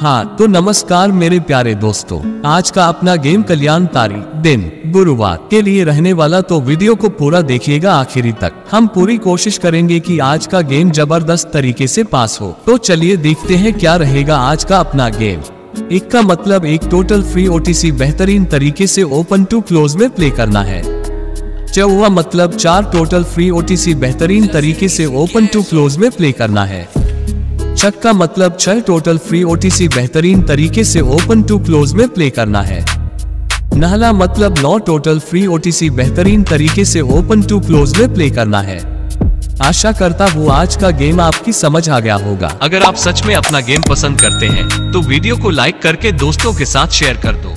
हाँ तो नमस्कार मेरे प्यारे दोस्तों। आज का अपना गेम कल्याण तारीख दिन, गुरुवार। के लिए रहने वाला तो वीडियो को पूरा देखिएगा आखिरी तक। हम पूरी कोशिश करेंगे कि आज का गेम ज़बरदस्त तरीके से पास हो। तो चलिए देखते हैं क्या रहेगा आज का अपना गेम। एक का मतलब एक टोटल फ्री ओटीसी बेहतरीन तरीके से ओपन टू क्लोज में प्ले करना है। चौवा मतलब चार टोटल फ्री ओटीसी बेहतरीन तरीके से ओपन टू क्लोज में प्ले करना है। छक का मतलब छह टोटल फ्री ओटीसी बेहतरीन तरीके से ओपन टू क्लोज में प्ले करना है। नहला मतलब नौ टोटल फ्री ओटीसी बेहतरीन तरीके से ओपन टू क्लोज में प्ले करना है। आशा करता हूँ आज का गेम आपकी समझ आ गया होगा। अगर आप सच में अपना गेम पसंद करते हैं तो वीडियो को लाइक करके दोस्तों के साथ शेयर कर दो।